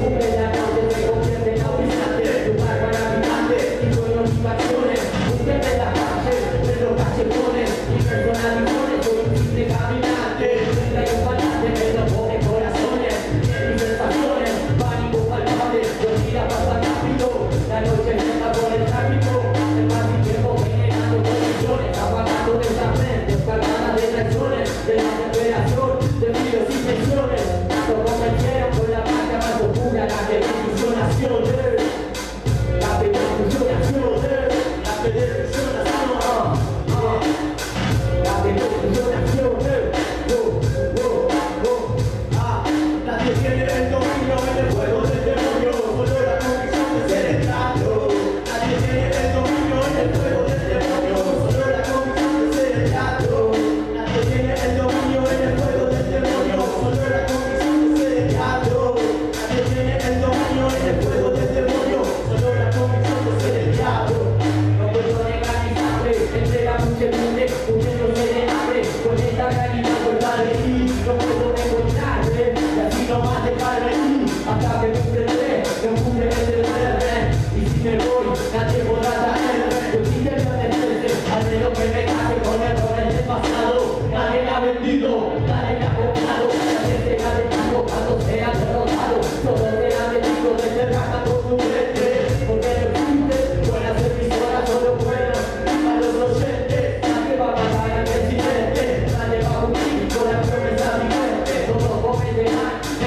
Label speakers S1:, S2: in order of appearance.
S1: cumple